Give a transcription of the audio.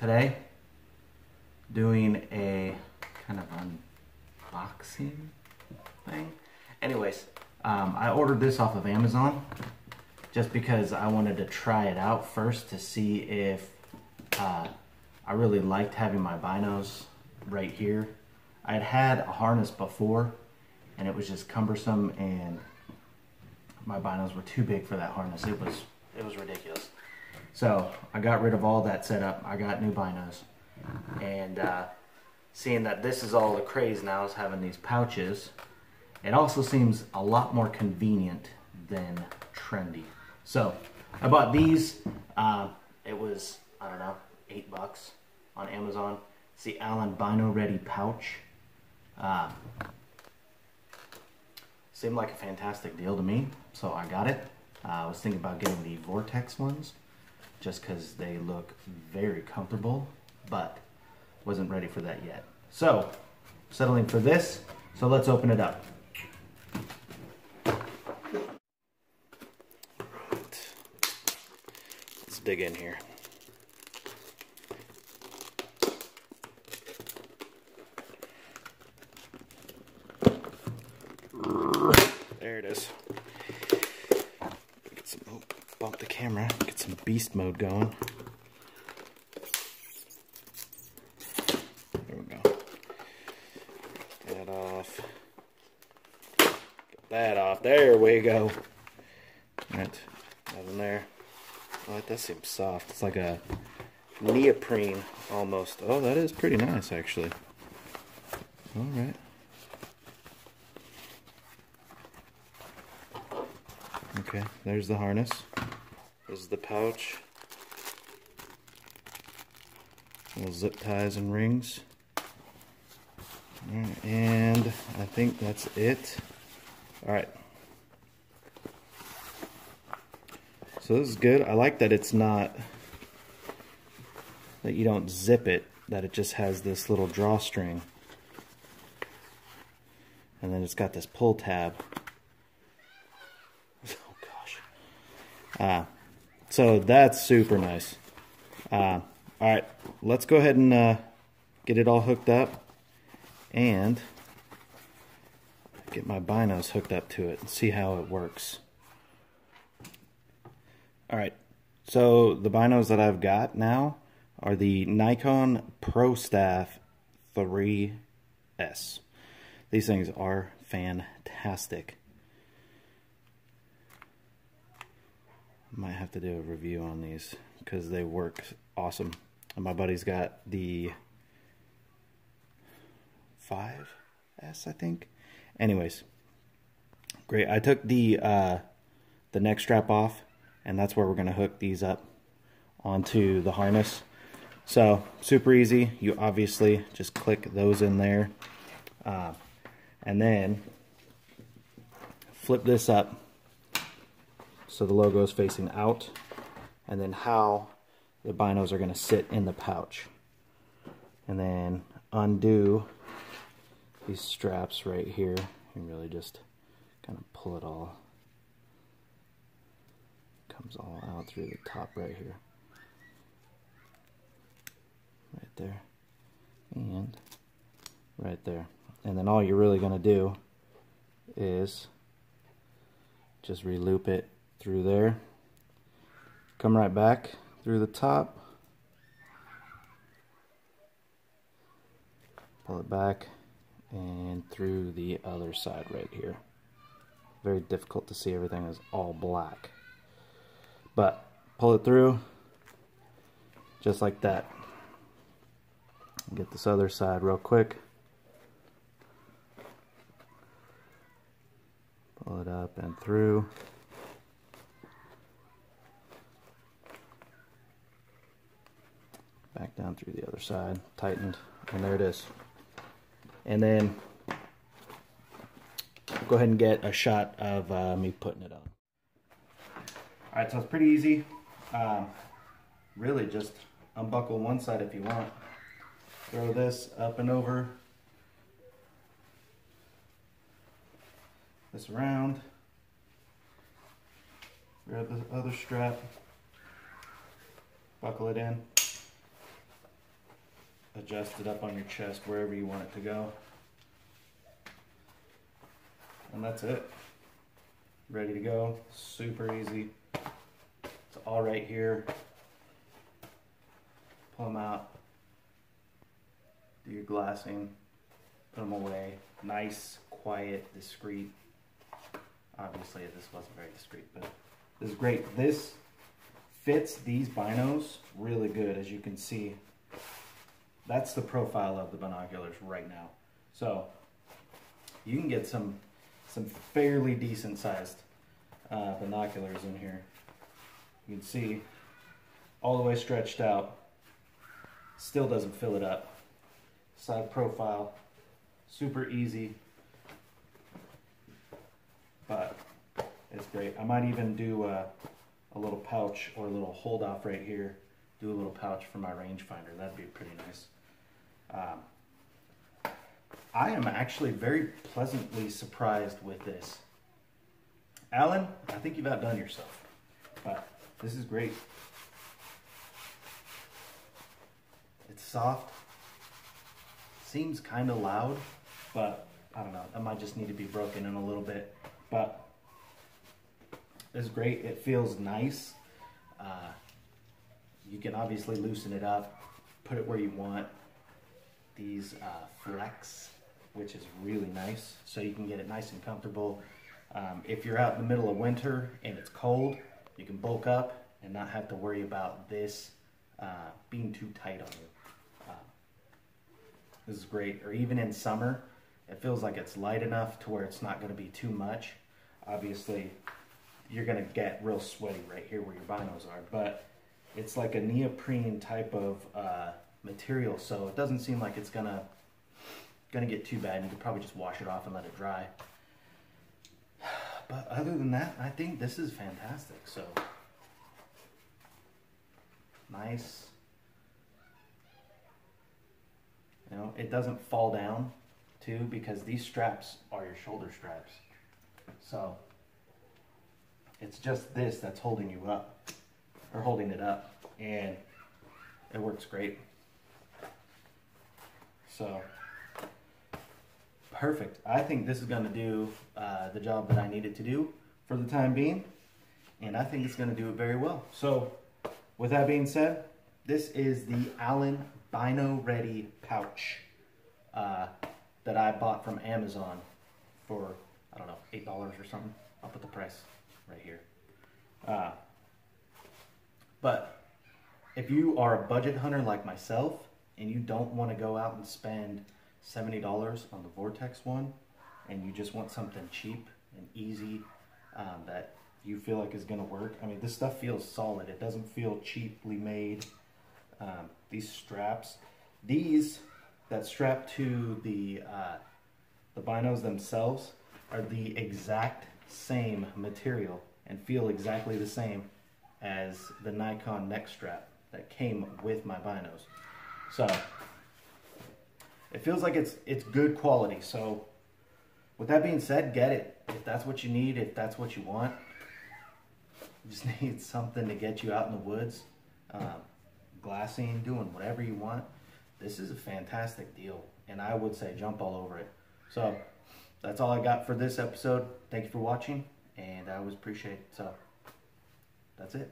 today doing a kind of unboxing thing. Anyways, um, I ordered this off of Amazon just because I wanted to try it out first to see if uh, I really liked having my binos right here. I had had a harness before and it was just cumbersome and my binos were too big for that harness. It was it was ridiculous. So I got rid of all that setup. I got new binos. And uh, seeing that this is all the craze now is having these pouches, it also seems a lot more convenient than trendy. So I bought these. Uh, it was, I don't know, eight bucks on Amazon. It's the Allen Bino Ready pouch. Uh, seemed like a fantastic deal to me, so I got it. Uh, I was thinking about getting the Vortex ones just because they look very comfortable, but wasn't ready for that yet. So, settling for this, so let's open it up. Let's dig in here. There it is. Some, oh, bump the camera, some beast mode going. There we go. Get that off. Get that off. There we go. Right, nothing there. Oh, that does seem soft. It's like a neoprene almost. Oh, that is pretty nice actually. All right. Okay, there's the harness. Is the pouch. Little zip ties and rings. And I think that's it. Alright. So this is good. I like that it's not, that you don't zip it, that it just has this little drawstring. And then it's got this pull tab. Oh gosh. Ah, uh, so that's super nice. Uh, all right, let's go ahead and uh, get it all hooked up and get my binos hooked up to it and see how it works. All right, so the binos that I've got now are the Nikon ProStaff 3S. These things are fantastic. Might have to do a review on these because they work awesome. And my buddy's got the 5S, I think. Anyways, great. I took the uh, the neck strap off, and that's where we're going to hook these up onto the harness. So, super easy. You obviously just click those in there. Uh, and then flip this up so the logo is facing out and then how the binos are going to sit in the pouch. And then undo these straps right here and really just kind of pull it all comes all out through the top right here. Right there. And right there. And then all you're really going to do is just reloop it through there. Come right back through the top. Pull it back and through the other side right here. Very difficult to see, everything is all black. But pull it through just like that. Get this other side real quick. Pull it up and through. Back down through the other side, tightened, and there it is. And then go ahead and get a shot of uh, me putting it on. All right, so it's pretty easy. Um, really just unbuckle one side if you want. Throw this up and over. This around. Grab the other strap. Buckle it in adjust it up on your chest wherever you want it to go. And that's it. Ready to go. Super easy. It's all right here. Pull them out. Do your glassing. Put them away. Nice, quiet, discreet. Obviously, this wasn't very discreet, but this is great. This fits these binos really good, as you can see. That's the profile of the binoculars right now. So you can get some some fairly decent sized uh, binoculars in here. You can see all the way stretched out. Still doesn't fill it up. Side profile, super easy, but it's great. I might even do a, a little pouch or a little hold off right here. Do a little pouch for my rangefinder. That'd be pretty nice. Um, I am actually very pleasantly surprised with this. Allen, I think you've outdone yourself, but this is great. It's soft, seems kind of loud, but I don't know, that might just need to be broken in a little bit, but it's great. It feels nice. Uh, you can obviously loosen it up, put it where you want. These uh, flex, which is really nice, so you can get it nice and comfortable. Um, if you're out in the middle of winter and it's cold, you can bulk up and not have to worry about this uh, being too tight on you. Uh, this is great. Or even in summer, it feels like it's light enough to where it's not going to be too much. Obviously, you're going to get real sweaty right here where your binos are, but it's like a neoprene type of uh, material, so it doesn't seem like it's gonna gonna get too bad. You could probably just wash it off and let it dry. But other than that, I think this is fantastic. So nice. You know, it doesn't fall down too because these straps are your shoulder straps. So it's just this that's holding you up or holding it up and it works great. So perfect. I think this is going to do uh, the job that I needed to do for the time being. And I think it's going to do it very well. So with that being said, this is the Allen Bino Ready pouch uh, that I bought from Amazon for, I don't know, $8 or something. I'll put the price right here. Uh, but if you are a budget hunter like myself and you don't want to go out and spend $70 on the Vortex one and you just want something cheap and easy um, that you feel like is going to work. I mean, this stuff feels solid. It doesn't feel cheaply made. Um, these straps, these that strap to the, uh, the binos themselves are the exact same material and feel exactly the same as the Nikon neck strap that came with my binos. So it feels like it's it's good quality. So with that being said, get it. If that's what you need, if that's what you want, you just need something to get you out in the woods, um, glassing, doing whatever you want. This is a fantastic deal, and I would say jump all over it. So that's all I got for this episode. Thank you for watching, and I always appreciate it. So that's it.